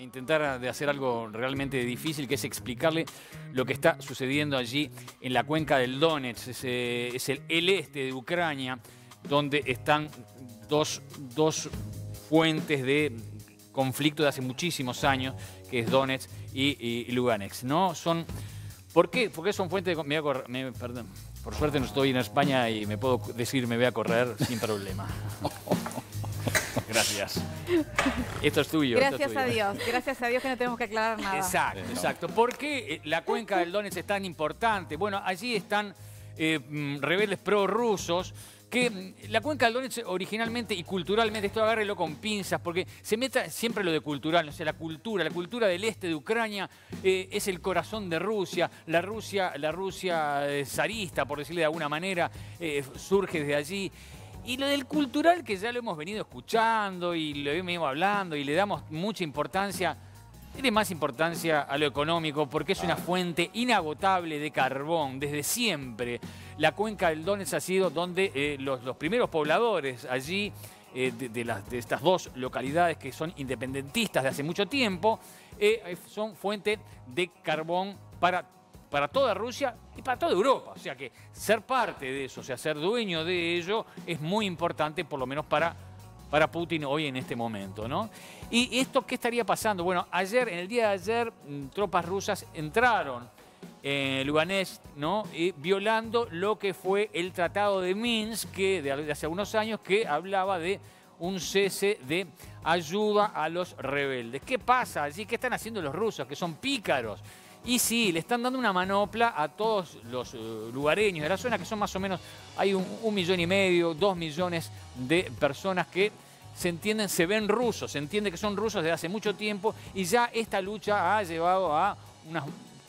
intentar de hacer algo realmente difícil, que es explicarle lo que está sucediendo allí en la cuenca del Donetsk. Es, el, este de Ucrania, donde están dos, dos fuentes de conflicto de hace muchísimos años, que es Donetsk y, y Lugansk. ¿no? Son, ¿Por qué? Porque son fuentes de... me me- perdón. Por suerte no estoy en España y me puedo decir me voy a correr sin problema. Gracias. Esto es tuyo. esto es Gracias a. Dios, gracias a Dios que no tenemos que aclarar nada. Exacto, exacto. ¿Por qué eh, la cuenca del Donetsk es tan importante? Bueno, allí están eh, mm, rebeldes prorrusos que mm, la cuenca del Donetsk originalmente y culturalmente, esto agárrelo con pinzas, porque se meta siempre lo de cultural, o sea, la cultura, la cultura del este de Ucrania eh, es el corazón de Rusia, la Rusia, la Rusia eh, zarista, por decirle de alguna manera, eh, surge desde allí. Y lo del cultural, que ya lo hemos venido escuchando y lo hemos venido hablando y le damos mucha importancia, tiene más importancia a lo económico porque es una fuente inagotable de carbón desde siempre. La cuenca del Donetsk ha sido donde eh, los, los primeros pobladores allí eh, de, las- de estas dos localidades que son independentistas de hace mucho tiempo, eh, son fuente de carbón para, para toda Rusia y para toda Europa. O sea que ser parte de eso, o sea, ser dueño de ello es muy importante, por lo menos para para Putin hoy en este momento, ¿no? ¿Y esto qué estaría pasando? Bueno, ayer, en el día de ayer, mm, tropas rusas entraron en Lugansk, ¿no? Y violando lo que fue el Tratado de Minsk, que de, hace unos años, que hablaba de un cese de ayuda a los rebeldes. ¿Qué pasa allí? ¿Qué están haciendo los rusos? Que son pícaros. Y sí, le están dando una manopla a todos los eh, lugareños de la zona, que son más o menos, hay un, millón y medio, dos millones de personas que se entienden, se ven rusos, se entiende que son rusos desde hace mucho tiempo y ya esta lucha ha llevado a unas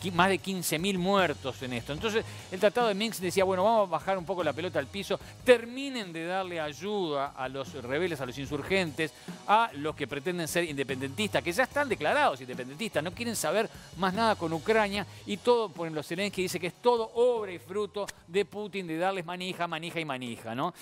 más de 15.000 muertos en esto. Entonces, el Tratado de Minsk decía, bueno, vamos a bajar un poco la pelota al piso, terminen de darle ayuda a los rebeldes, a los insurgentes, a los que pretenden ser independentistas, que ya están declarados independentistas, no quieren saber más nada con Ucrania y todo, por ejemplo, Zelensky dice que es todo obra y fruto de Putin, de darles manija, manija y manija, ¿no?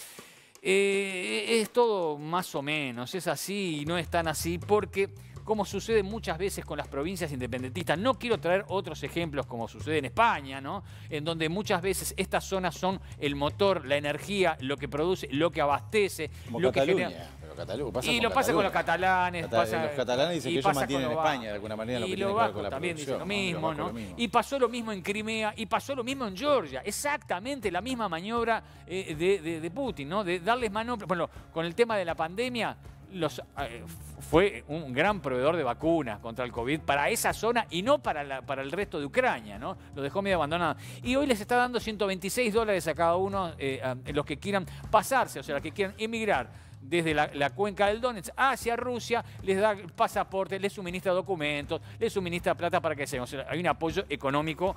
Eh, es todo más o menos, es así y no es tan así porque como sucede muchas veces con las provincias independentistas, no quiero traer otros ejemplos como sucede en España, ¿no? En donde muchas veces estas zonas son el motor, la energía, lo que produce, lo que abastece, Como lo que Cataluña. genera. Cataluña pasa Y lo pasa con los catalanes. Pasa- los catalanes dicen y que ellos mantienen España de alguna manera lo y que los que vascos también dicen lo mismo, ¿no? lo mismo. Y pasó lo mismo en Crimea y pasó lo mismo en Georgia. Exactamente la misma maniobra eh, de, de- de Putin, ¿no? De darles manopla. Bueno, con el tema de la pandemia, eh, fue un gran proveedor de vacunas contra el COVID para esa zona y no para, para el resto de Ucrania, ¿no? Lo dejó medio abandonado. Y hoy les está dando 126 dólares a cada uno eh, los que quieran pasarse, o sea, los que quieran emigrar desde la, cuenca del Donetsk hacia Rusia, les da pasaporte, les suministra documentos, les suministra plata para que se... O hay un apoyo económico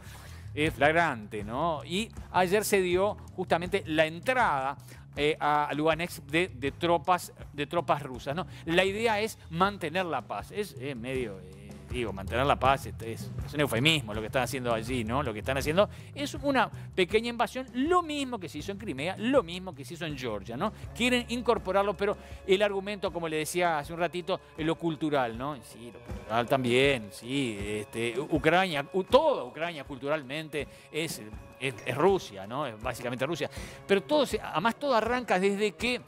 eh, flagrante, ¿no? Y ayer se dio justamente la entrada eh, a de, de tropas, de tropas rusas, ¿no? La idea es mantener la paz. Es eh, medio... Digo, mantener la paz es, es- es un eufemismo lo que están haciendo allí, ¿no? Lo que están haciendo es una pequeña invasión, lo mismo que se hizo en Crimea, lo mismo que se hizo en Georgia, ¿no? Quieren incorporarlo, pero el argumento, como le decía hace un ratito, es lo cultural, ¿no? Sí, lo cultural también, sí. Este, Ucrania, toda Ucrania culturalmente es, es, Rusia, ¿no? Es básicamente Rusia. Pero todo, además todo arranca desde que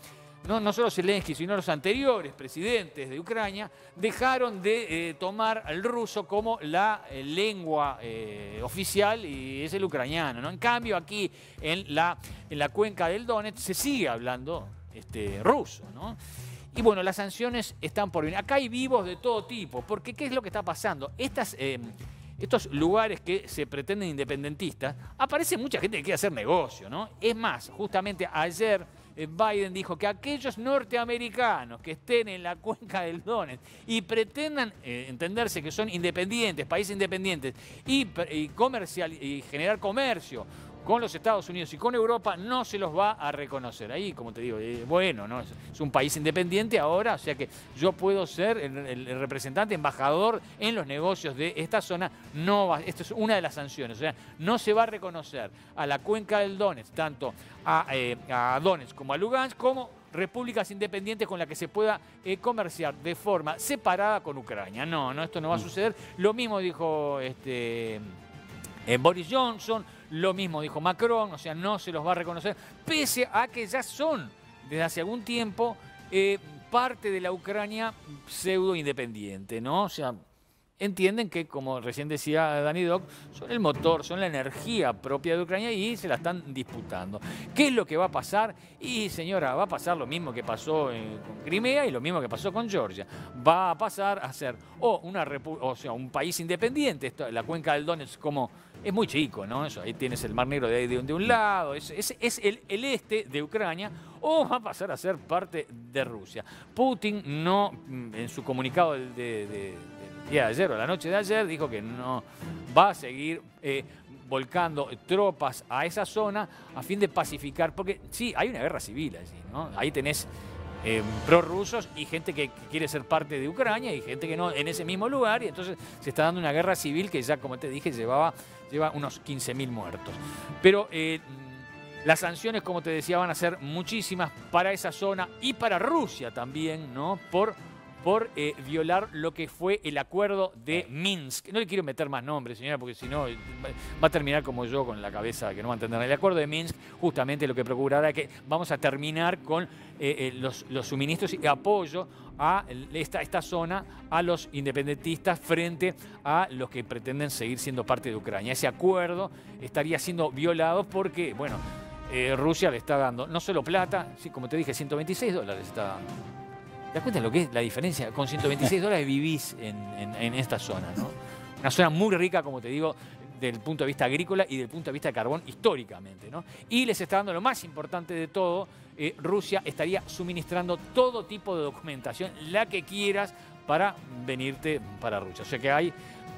no, no solo Zelensky, sino los anteriores presidentes de Ucrania, dejaron de eh, tomar al ruso como la eh, lengua eh, oficial y es el ucraniano. ¿no? En cambio, aquí en la, en la cuenca del Donetsk se sigue hablando este, ruso. ¿no? Y bueno, las sanciones están por venir. Acá hay vivos de todo tipo, porque ¿qué es lo que está pasando? Estas... estos lugares que se pretenden independentistas, aparece mucha gente que quiere hacer negocio, ¿no? Es más, justamente ayer Biden dijo que aquellos norteamericanos que estén en la cuenca del Donetsk y pretendan eh, entenderse que son independientes, países independientes, y comercial, y generar comercio con los Estados Unidos y con Europa, no se los va a reconocer. Ahí, como te digo, eh, bueno, ¿no? es, un país independiente ahora, o sea que yo puedo ser el, el- el representante, embajador en los negocios de esta zona. No va, esto es una de las sanciones, o sea, no se va a reconocer a la cuenca del Donetsk, tanto a, eh, a Donetsk como a Lugansk, como repúblicas independientes con las que se pueda eh, comerciar de forma separada con Ucrania. No, no, esto no va a suceder. Lo mismo dijo este, eh, Boris Johnson, lo mismo dijo Macron, o sea, no se los va a reconocer, pese a que ya son desde hace algún tiempo eh, parte de la Ucrania pseudo independiente, ¿no? O sea, entienden que, como recién decía Dani Doc, son el motor, son la energía propia de Ucrania y se la están disputando. ¿Qué es lo que va a pasar? Y señora, va a pasar lo mismo que pasó con Crimea y lo mismo que pasó con Georgia. Va a pasar a ser o, una o sea, un país independiente, la cuenca del Donetsk como es muy chico, ¿no? Eso, ahí tienes el Mar Negro de, de, un lado, es, es, el, el, este de Ucrania, o va a pasar a ser parte de Rusia. Putin no, mm, en su comunicado de, día de ayer o la noche de ayer, dijo que no va a seguir eh, volcando tropas a esa zona a fin de pacificar, porque sí, hay una guerra civil allí, ¿no? Ahí tenés eh, prorrusos y gente que, quiere ser parte de Ucrania y gente que no en ese mismo lugar y entonces se está dando una guerra civil que ya, como te dije, llevaba, lleva unos 15.000 muertos. Pero eh, las sanciones, como te decía, van a ser muchísimas para esa zona y para Rusia también, ¿no? Por por eh, violar lo que fue el acuerdo de Minsk. No le quiero meter más nombres, señora, porque si no va a terminar como yo con la cabeza que no va a entender. El acuerdo de Minsk justamente lo que procurará es que vamos a terminar con eh, eh, los, suministros y apoyo a esta, esta zona a los independentistas frente a los que pretenden seguir siendo parte de Ucrania. Ese acuerdo estaría siendo violado porque, bueno, Rusia le está dando no solo plata, sí, como te dije, 126 dólares está dando ¿Te das cuenta lo que es la diferencia? Con 126 dólares vivís en, esta zona, ¿no? Una zona muy rica, como te digo, del punto de vista agrícola y del punto de vista de carbón históricamente. ¿no? Y les está dando lo más importante de todo, eh, Rusia estaría suministrando todo tipo de documentación, la que quieras, para venirte para Rusia. O sea que hay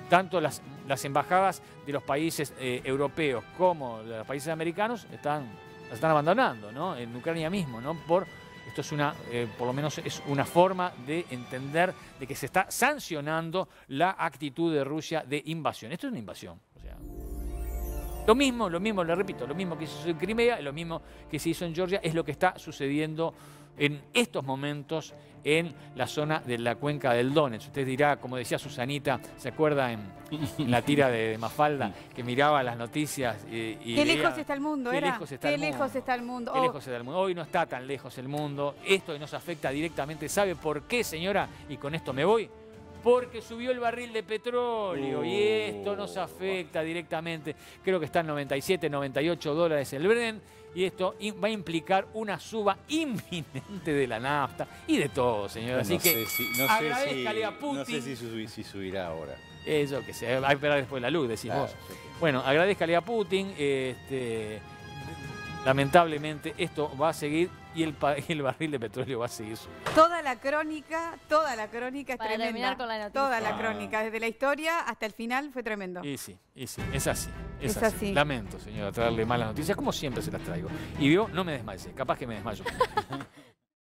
tanto las, las embajadas de los países eh, europeos como de los países americanos están, las están abandonando, ¿no? En Ucrania mismo, ¿no? Por esto es una, eh, por lo menos es una forma de entender de que se está sancionando la actitud de Rusia de invasión. Esto es una invasión. lo mismo, lo mismo, le repito, lo mismo que se hizo en Crimea, lo mismo que se hizo en Georgia, es lo que está sucediendo en estos momentos en la zona de la cuenca del Donetsk. Usted dirá, como decía Susanita, ¿se acuerda en, la tira de, Mafalda que miraba las noticias y, Qué lejos está el mundo, qué era. Lejos está qué el lejos está el mundo. Qué lejos está el mundo. Hoy no está tan lejos el mundo. Esto nos afecta directamente. ¿Sabe por qué, señora? Y con esto me voy porque subió el barril de petróleo y esto nos afecta directamente. Creo que está en 97, 98 dólares el Brent y esto va a implicar una suba inminente de la nafta y de todo, señor. Así que no agradezcale a Putin. No sé si, subirá ahora. Eso que se va a esperar después la luz, decís vos. Bueno, agradezcale a Putin. Este, lamentablemente esto va a seguir y el, el barril de petróleo va a seguir subiendo. Toda la crónica, toda la crónica es Para tremenda. Con la toda la crónica, desde la historia hasta el final fue tremendo. Y sí, y sí, es así. Es, así. Lamento, señora, traerle malas noticias, como siempre se las traigo. Y vio, no me desmayé, capaz que me desmayo.